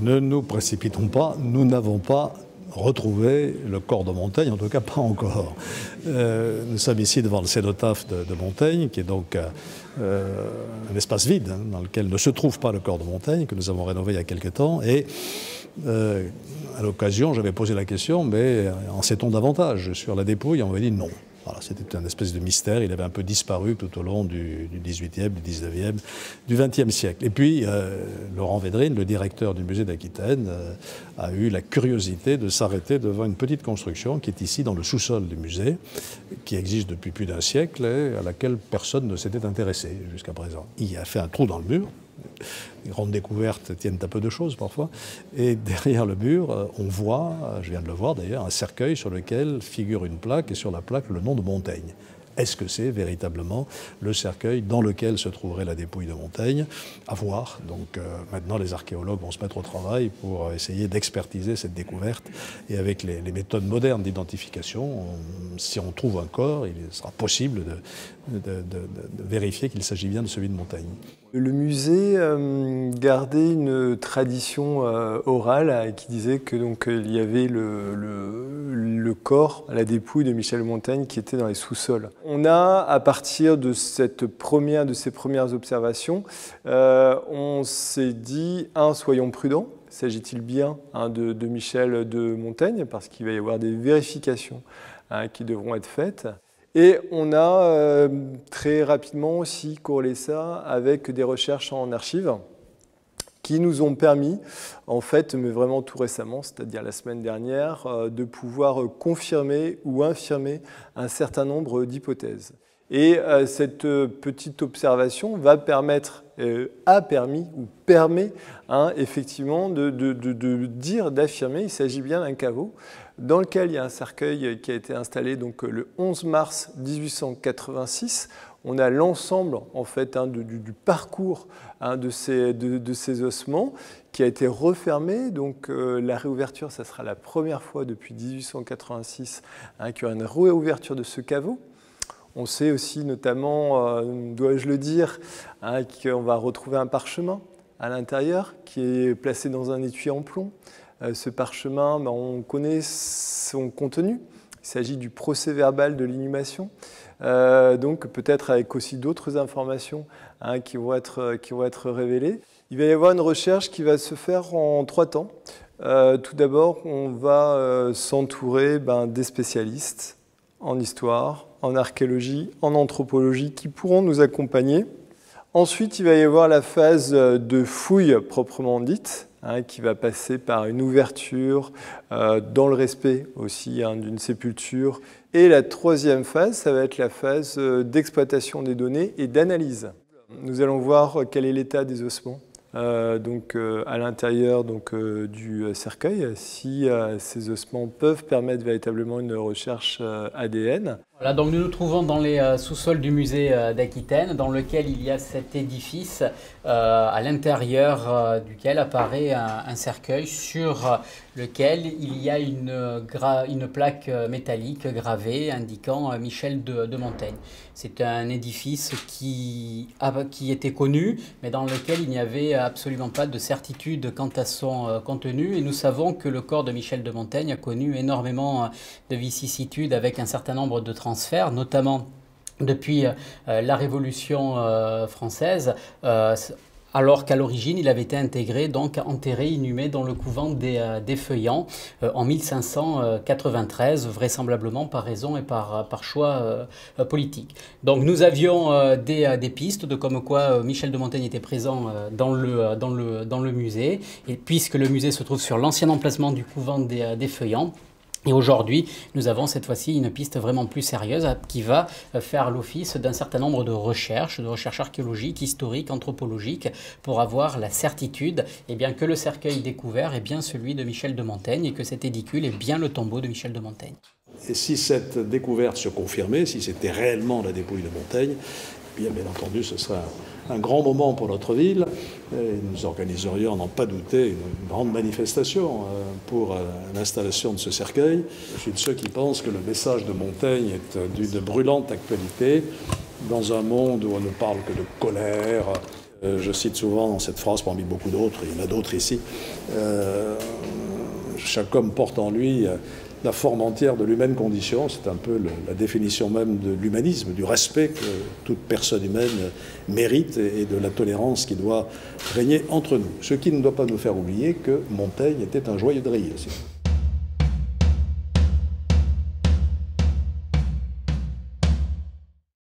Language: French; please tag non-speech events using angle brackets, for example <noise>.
ne nous précipitons pas, nous n'avons pas retrouvé le corps de Montaigne, en tout cas pas encore. Euh, nous sommes ici devant le cénotaphe de, Montaigne, qui est donc euh, un espace vide hein, dans lequel ne se trouve pas le corps de Montaigne, que nous avons rénové il y a quelque temps. Et euh, à l'occasion, j'avais posé la question, mais en sait-on davantage sur la dépouille? On m'a dit non. C'était un espèce de mystère. Il avait un peu disparu tout au long du, du 18e, du 19e, du 20e siècle. Et puis, euh, Laurent Védrine, le directeur du musée d'Aquitaine, euh, a eu la curiosité de s'arrêter devant une petite construction qui est ici dans le sous-sol du musée, qui existe depuis plus d'un siècle et à laquelle personne ne s'était intéressé jusqu'à présent. Il a fait un trou dans le mur les grandes découvertes tiennent à peu de choses parfois. Et <laughs> derrière le mur, euh, on voit, je viens de le voir d'ailleurs, un cercueil sur lequel figure une plaque et sur la plaque le nom de Montaigne. Est-ce que c'est véritablement le cercueil dans lequel se trouverait la dépouille de Montaigne? À voir. Donc euh, maintenant, les archéologues vont se mettre au travail pour essayer d'expertiser cette découverte. Et avec les, méthodes modernes d'identification, si on trouve un corps, il sera possible de vérifier qu'il s'agit bien de celui de Montaigne. Le musée euh, gardait une tradition euh, orale euh, qui disait que donc il y avait le, corps, la dépouille de Michel Montaigne qui était dans les sous-sols. On a, à partir de cette première, de ces premières observations, on s'est dit un, soyons prudents. S'agit-il bien hein, de, Michel de Montaigne parce qu'il va y avoir des vérifications hein, qui devront être faites. Et on a euh, très rapidement aussi corrélé ça avec des recherches en archives qui nous ont permis, en fait, mais vraiment tout récemment, c'est-à-dire la semaine dernière, euh, de pouvoir confirmer ou infirmer un certain nombre d'hypothèses. Et euh, cette petite observation va permettre, a permis ou permet hein, effectivement de, dire, d'affirmer, il s'agit bien d'un caveau, dans lequel il y a un cercueil qui a été installé donc, le 11 mars 1886. On a l'ensemble en fait hein, du, parcours hein, de, ces, ossements qui a été refermé. Donc euh, la réouverture, ça sera la première fois depuis 1886 hein, qu'il y aura une réouverture de ce caveau. On sait aussi notamment, euh, dois-je le dire, qu'on va retrouver un parchemin à l'intérieur qui est placé dans un étui en plomb. Euh, ce parchemin, ben, on connaît son contenu. Il s'agit du procès verbal de l'inhumation. Euh, donc peut-être avec aussi d'autres informations hein, qui, vont être, révélées. Il va y avoir une recherche qui va se faire en trois temps. Tout d'abord, on va s'entourer ben, des spécialistes en histoire, en archéologie, en anthropologie qui pourront nous accompagner. Ensuite, il va y avoir la phase de fouille proprement dite, Hein, qui va passer par une ouverture euh, dans le respect aussi hein, d'une sépulture. Et la troisième phase, ça va être la phase euh, d'exploitation des données et d'analyse. Nous allons voir quel est l'état des ossements. Euh, donc à l'intérieur donc du cercueil, si ces ossements peuvent permettre véritablement une recherche ADN. Nous nous trouvons dans les euh, sous-sols du musée euh, d'Aquitaine, dans lequel il y a cet édifice, euh, à l'intérieur duquel apparaît un, cercueil sur lequel il y a une, plaque métallique gravée indiquant Michel de, Montaigne. C'est un édifice qui, qui était connu, mais dans lequel il n'y avait absolument pas de certitude quant à son contenu. Et nous savons que le corps de Michel de Montaigne a connu énormément de vicissitudes avec un certain nombre de transferts, notamment depuis euh, la Révolution euh, française, euh, alors qu'à l'origine, il avait été intégré, donc enterré, inhumé dans le couvent des, des Feuillants en 1593, vraisemblablement par raison et par, choix politique. Donc nous avions des, des, pistes de comme quoi Michel de Montaigne était présent dans, le, dans, le, dans le musée, et puisque le musée se trouve sur l'ancien emplacement du couvent des, des Feuillants, et aujourd'hui, nous avons cette fois-ci une piste vraiment plus sérieuse qui va faire l'office d'un certain nombre de recherches, de recherches archéologiques, historiques, anthropologiques, pour avoir la certitude eh bien, que le cercueil découvert est bien celui de Michel de Montaigne et que cet édicule est bien le tombeau de Michel de Montaigne. Et si cette découverte se confirmait, si c'était réellement la dépouille de Montaigne, bien, bien entendu, ce serait un, grand moment pour notre ville. Et nous organiserions, n'en pas douter, une, grande manifestation euh, pour euh, l'installation de ce cercueil. Je suis de ceux qui pensent que le message de Montaigne est d'une brûlante actualité dans un monde où on ne parle que de colère, Je cite souvent cette phrase parmi beaucoup d'autres, il y en a d'autres ici. chaque homme porte en lui la forme entière de l'humaine condition. C'est un peu la définition même de l'humanisme, du respect que toute personne humaine mérite et de la tolérance qui doit régner entre nous. Ce qui ne doit pas nous faire oublier que Montaigne était un joyeux de.